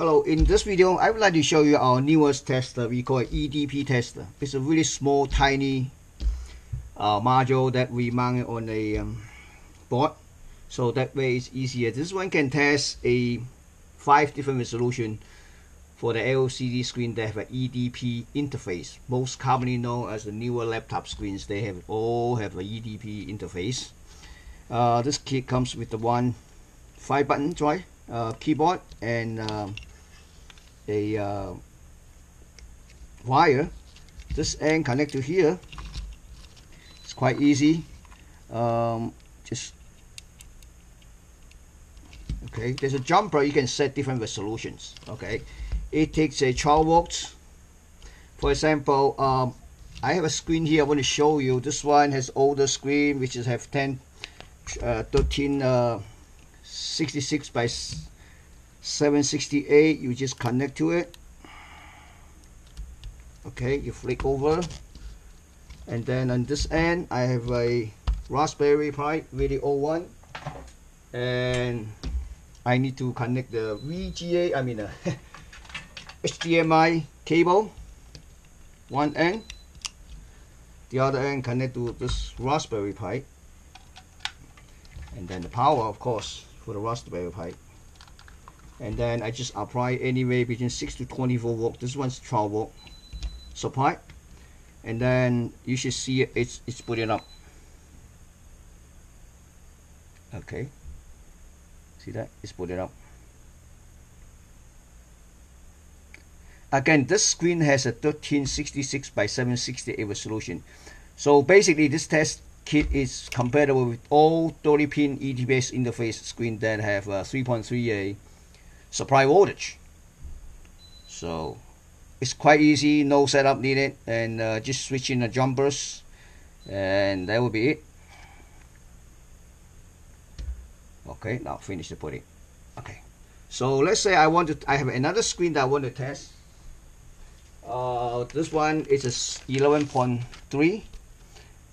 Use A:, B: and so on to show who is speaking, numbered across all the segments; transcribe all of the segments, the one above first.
A: Hello, in this video, I would like to show you our newest tester. We call it EDP tester. It's a really small, tiny uh, module that we mount on a um, board. So that way it's easier. This one can test a five different resolution for the LCD screen that have an EDP interface. Most commonly known as the newer laptop screens, they have all have a EDP interface. Uh, this kit comes with the one five button drive uh, keyboard and um, a uh, wire. This end connect to here it's quite easy. Um, just okay there's a jumper you can set different resolutions okay? It takes a 12 volts. For example um, I have a screen here I want to show you. This one has older screen which is have 10 uh, 13 uh, 66 by 768 you just connect to it. Okay you flick over. And then on this end I have a Raspberry Pi really old one. And I need to connect the VGA I mean uh, HDMI cable. One end. The other end connect to this Raspberry Pi. And then the power of course for the Raspberry Pi and then I just apply anyway between 6 to 24 volt this one's 12 volt. Supply and then you should see it, it's it's putting up. Okay. See that? It's putting up. Again this screen has a 1366 by 768 resolution. So basically this test kit is compatible with all 30 pin EDP interface screen that have uh, a 3.3A supply voltage. So it's quite easy no setup needed and uh, just switch in the jumpers and that will be it. Okay now finish the putting okay. So let's say I want to I have another screen that I want to test. Uh, this one is a 11.3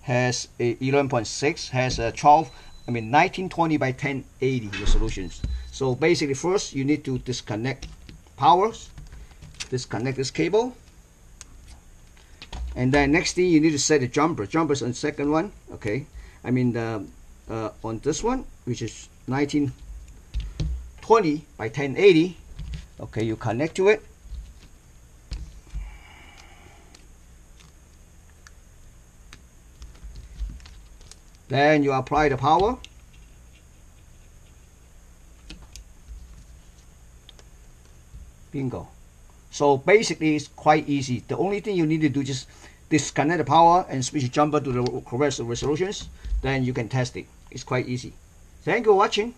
A: has a 11.6 has a 12 I mean 1920 by 1080 resolutions so basically first you need to disconnect powers disconnect this cable. And then next thing you need to set the jumper. Jumpers on second one okay? I mean the uh, on this one which is 1920 by 1080 okay you connect to it. Then you apply the power. Bingo. So basically it's quite easy. The only thing you need to do is just disconnect the power and switch jumper to the correct resolutions. Then you can test it. It's quite easy. Thank you for watching.